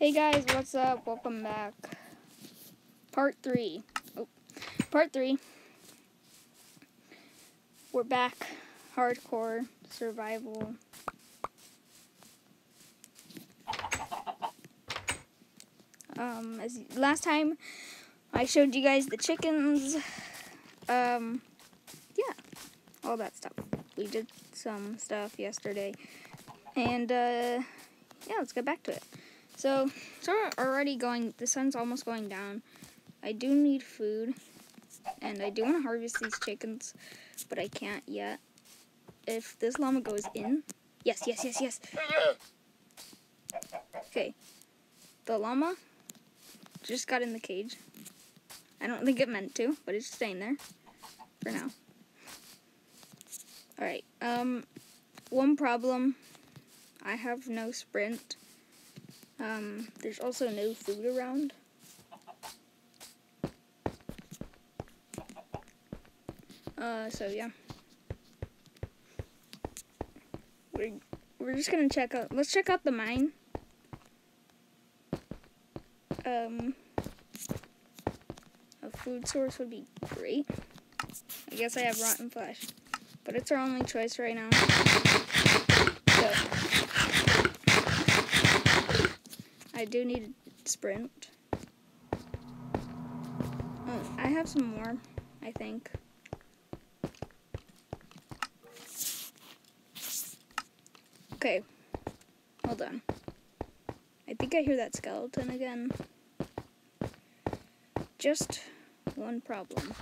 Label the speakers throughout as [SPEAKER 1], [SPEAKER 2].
[SPEAKER 1] Hey guys, what's up? Welcome back. Part 3. Oh, part 3. We're back. Hardcore survival. Um, as last time I showed you guys the chickens. Um, yeah, all that stuff. We did some stuff yesterday. And, uh, yeah, let's get back to it. So, so we're already going, the sun's almost going down. I do need food, and I do want to harvest these chickens, but I can't yet. If this llama goes in, yes, yes, yes, yes. Okay, the llama just got in the cage. I don't think it meant to, but it's staying there for now. Alright, um, one problem, I have no sprint. Um, there's also no food around. Uh, so yeah. We're, we're just gonna check out, let's check out the mine. Um, a food source would be great. I guess I have rotten flesh, but it's our only choice right now. So. I do need sprint. Oh, I have some more, I think. Okay, hold on. I think I hear that skeleton again. Just one problem.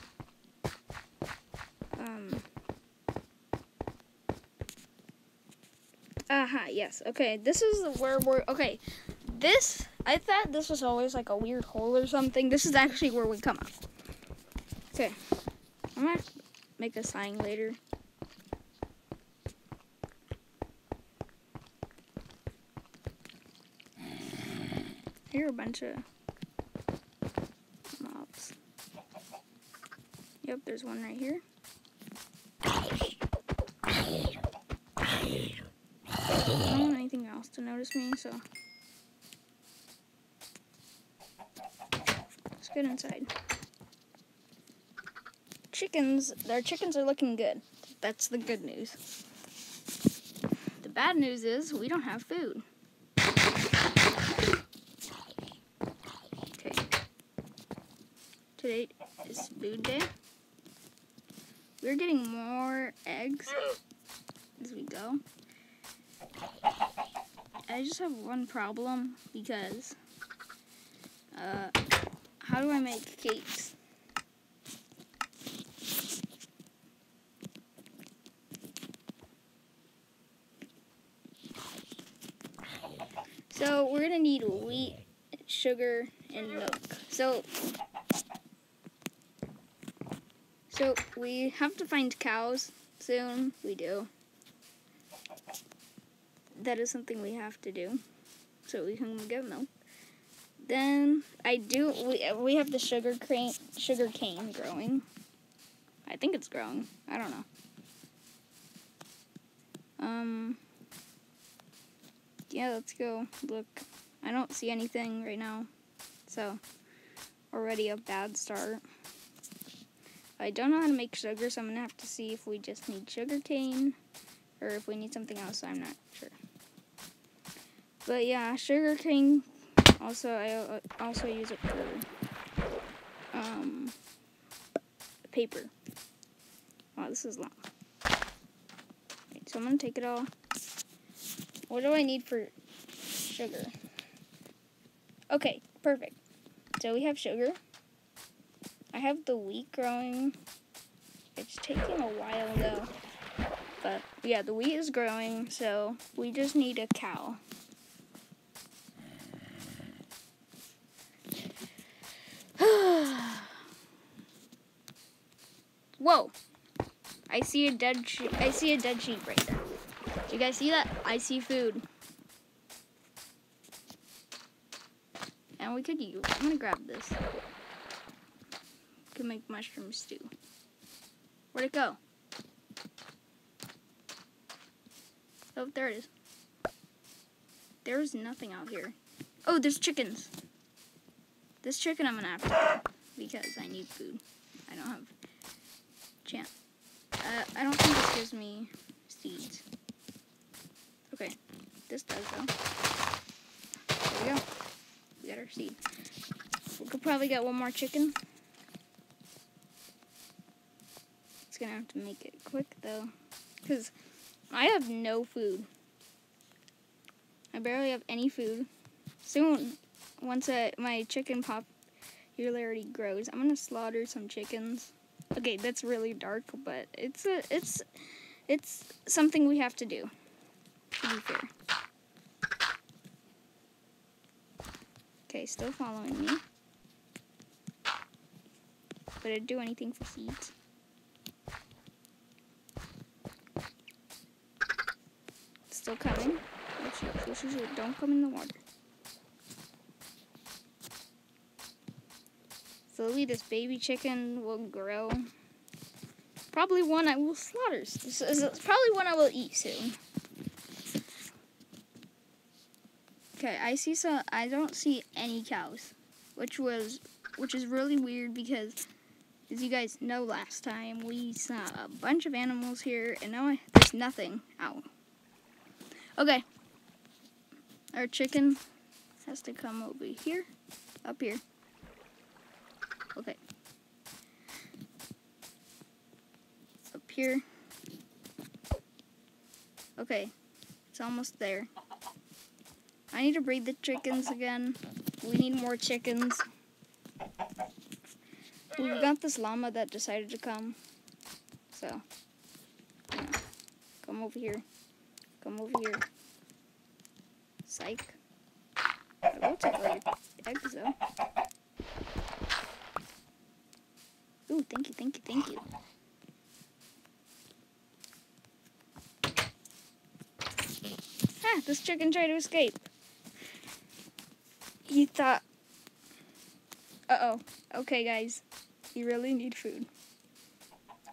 [SPEAKER 1] Um. Aha, yes. Okay, this is where we're. Okay, this, I thought this was always like a weird hole or something. This is actually where we come up. Okay. I'm gonna make a sign later. Here are a bunch of mobs. Yep, there's one right here. I don't want anything else to notice me, so get inside. Chickens, their chickens are looking good. That's the good news. The bad news is we don't have food. Okay. Today is food day. We're getting more eggs as we go. I just have one problem because uh, how do I make cakes? So we're gonna need wheat, sugar, and milk. So so we have to find cows soon. We do. That is something we have to do. So we can get milk. Then I do. We we have the sugar cane sugar cane growing. I think it's growing. I don't know. Um. Yeah, let's go. Look, I don't see anything right now, so already a bad start. I don't know how to make sugar, so I'm gonna have to see if we just need sugar cane or if we need something else. I'm not sure. But yeah, sugar cane also, I uh, also use it for um, paper. Wow, this is long. so I'm gonna take it all. What do I need for sugar? Okay, perfect. So we have sugar. I have the wheat growing. It's taking a while though. But yeah, the wheat is growing, so we just need a cow. Whoa! I see a dead sheep. I see a dead sheep right there. Do you guys see that? I see food. And we could use. I'm gonna grab this. Can make mushroom stew. Where'd it go? Oh, there it is. There's nothing out here. Oh, there's chickens. This chicken I'm gonna have to because I need food. I don't have chance. Uh, I don't think this gives me seeds. Okay, this does though. There we go. We got our seed. We could probably get one more chicken. It's gonna have to make it quick though, because I have no food. I barely have any food. Soon, once I, my chicken popularity grows, I'm gonna slaughter some chickens. Okay, that's really dark, but it's a, it's it's something we have to do. To be fair. Okay, still following me. But I'd do anything for heat. Still coming. Don't come in the water. Slowly, this baby chicken will grow. Probably one I will slaughter. This is probably one I will eat soon. Okay, I see some. I don't see any cows, which was, which is really weird because, as you guys know, last time we saw a bunch of animals here, and now I, there's nothing out. Okay, our chicken has to come over here, up here. Okay. Up here. Okay, it's almost there. I need to breed the chickens again. We need more chickens. We've got this llama that decided to come. So, come over here. Come over here. Psych. I will take eggs though. Ooh, thank you, thank you, thank you. Ah, this chicken tried to escape. He thought, uh-oh, okay guys, you really need food.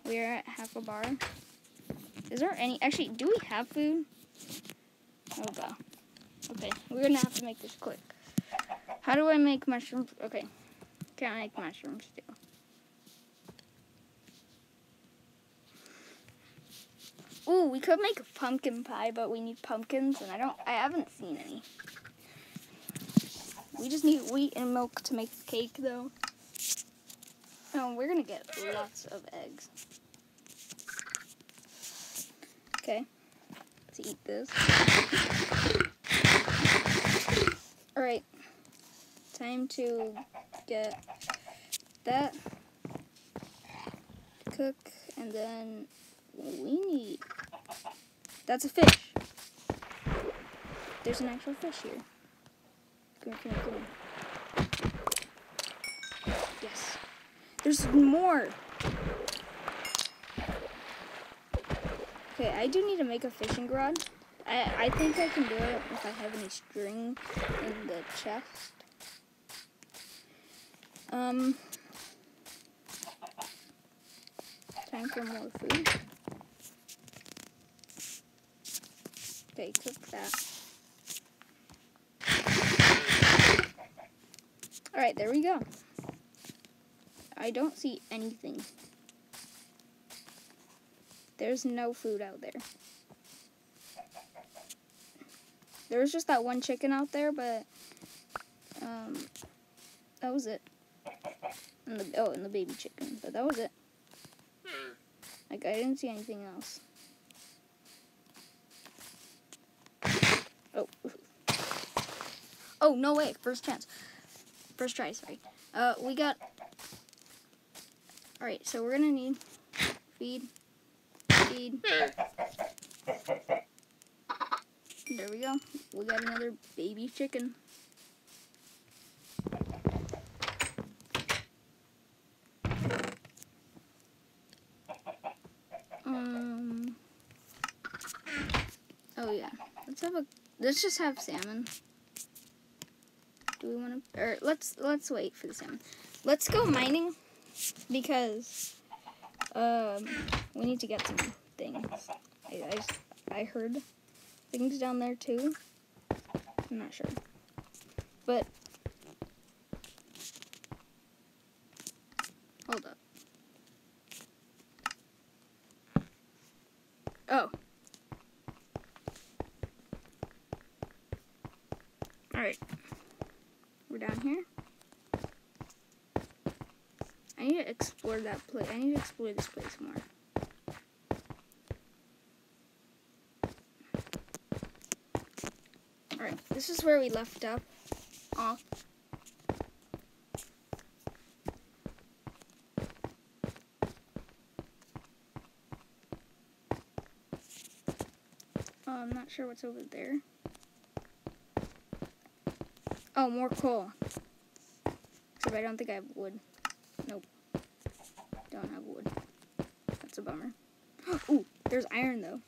[SPEAKER 1] We are at half a bar. Is there any, actually, do we have food? Oh god. Okay, we're gonna have to make this quick. How do I make mushrooms? Okay, can't make mushrooms still. Ooh, we could make a pumpkin pie, but we need pumpkins, and I don't, I haven't seen any. We just need wheat and milk to make the cake, though. Oh, we're gonna get lots of eggs. Okay, let's eat this. Alright, time to get that cook, and then we need that's a fish. There's an actual fish here. Come here, come here, come here. Yes. There's more. Okay, I do need to make a fishing rod. I, I think I can do it if I have any string in the chest. Um, time for more food. Okay, cook that. Alright, there we go. I don't see anything. There's no food out there. There was just that one chicken out there, but um, that was it. And the, oh, and the baby chicken, but that was it. Like, I didn't see anything else. Oh. Oh, no way. First chance. First try, sorry. Uh, we got... Alright, so we're gonna need feed, feed. There we go. We got another baby chicken. Um. Oh yeah. Let's have a Let's just have salmon. Do we want to? Or let's let's wait for the salmon. Let's go mining because um we need to get some things. I I, I heard things down there too. I'm not sure. But hold up. Oh. Alright. We're down here. I need to explore that place. I need to explore this place more. Alright, this is where we left up off. Oh, I'm not sure what's over there. Oh, more coal. Except I don't think I have wood. Nope. Don't have wood. That's a bummer. Ooh, there's iron though.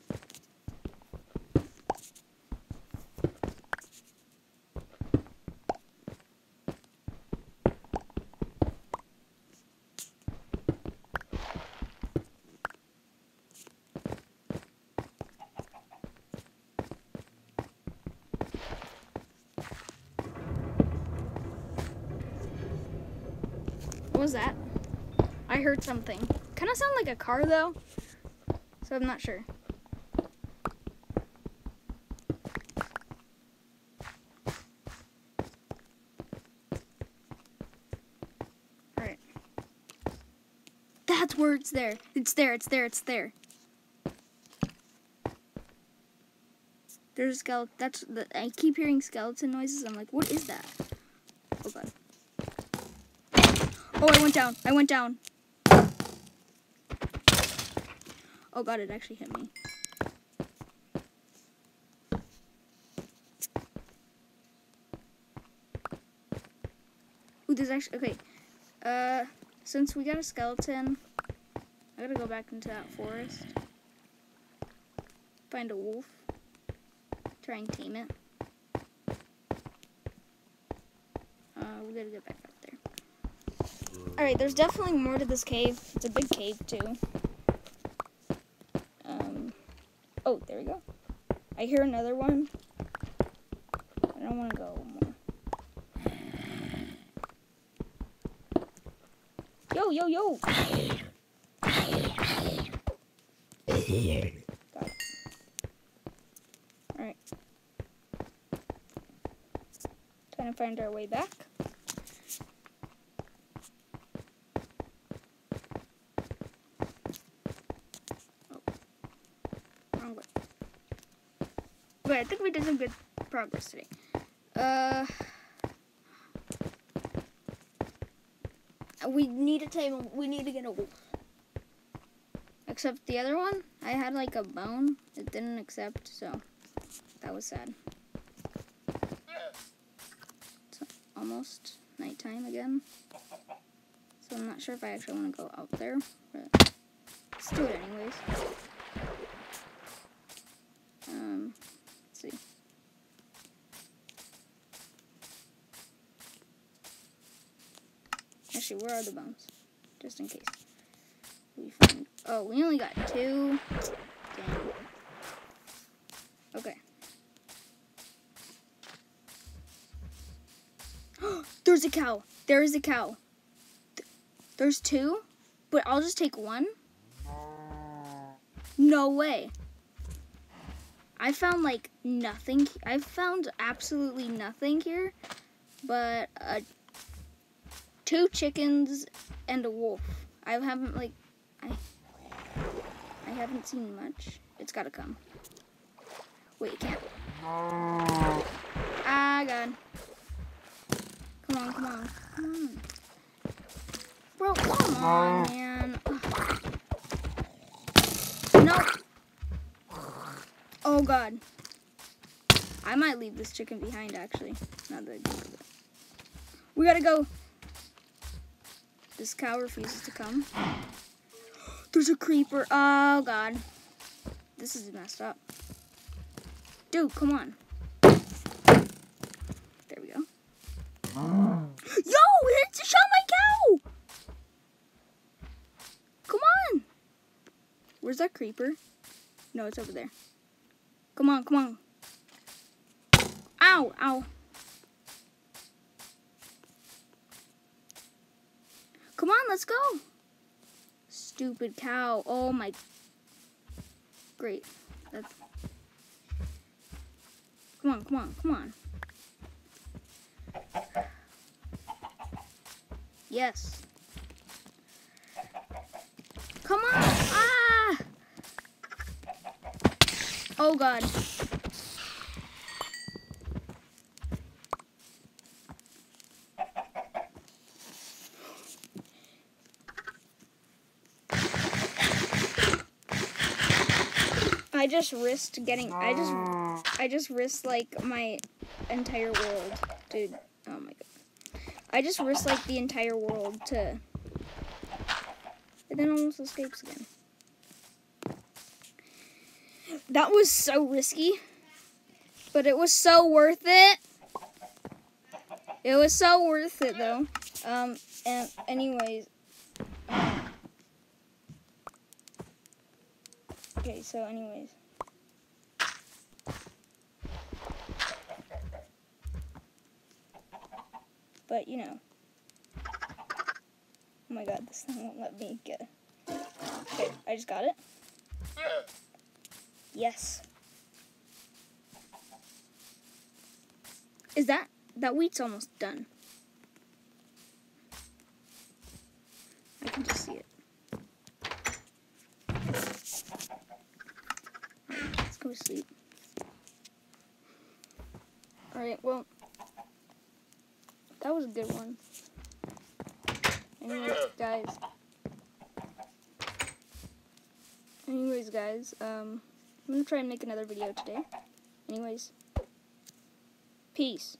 [SPEAKER 1] What was that? I heard something. Kind of sound like a car though. So I'm not sure. Alright. That's where it's there. It's there, it's there, it's there. There's a skeleton. That's the. I keep hearing skeleton noises. I'm like, what is that? Oh god. Oh, I went down. I went down. Oh god, it actually hit me. Ooh, there's actually okay. Uh, since we got a skeleton, I gotta go back into that forest. Find a wolf. Try and tame it. Uh, we gotta get back up there. Alright, there's definitely more to this cave. It's a big cave, too. Um, oh, there we go. I hear another one. I don't want to go more. Yo, yo, yo! Alright. Trying to find our way back. Wrong way. Did some good progress today. Uh, we need to tame. We need to get a wolf. Except the other one, I had like a bone. It didn't accept, so that was sad. It's almost nighttime again. So I'm not sure if I actually want to go out there, but let's do it anyways. Um, let's see. Where are the bones? Just in case. We find. Oh, we only got two. Dang. Okay. There's a cow. There is a cow. There's two, but I'll just take one. No way. I found like nothing. I found absolutely nothing here, but uh, two chickens and a wolf. I haven't like I I haven't seen much. It's gotta come. Wait, it can't. Ah, God. Come on, come on, come on. Bro, come on, man. No. Oh, God. I might leave this chicken behind, actually. Not that I of. We gotta go. This cow refuses to come. There's a creeper. Oh, God. This is messed up. Dude, come on. There we go. Yo, it shot my cow! Come on. Where's that creeper? No, it's over there. Come on, come on. Ow, ow. Come on, let's go. Stupid cow. Oh my. Great. That's. Come on, come on, come on. Yes. Come on. Ah! Oh god. Just risked getting. I just. I just risked like my entire world, dude. Oh my god. I just risked like the entire world to. And then almost escapes again. That was so risky, but it was so worth it. It was so worth it though. Um. And anyways. Okay, so anyways. But, you know. Oh my god, this thing won't let me get it. Okay, I just got it. Yes. Is that, that wheat's almost done. I can just see it. Let's go to sleep. Alright, well, that was a good one. Anyways, guys. Anyways, guys, um, I'm gonna try and make another video today. Anyways, peace.